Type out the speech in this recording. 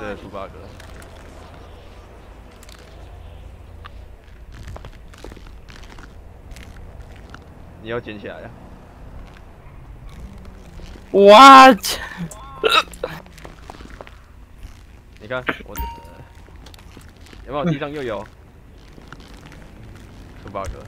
对，猪八哥，你要捡起来呀！What？你看我，有没有地上又有？猪八哥。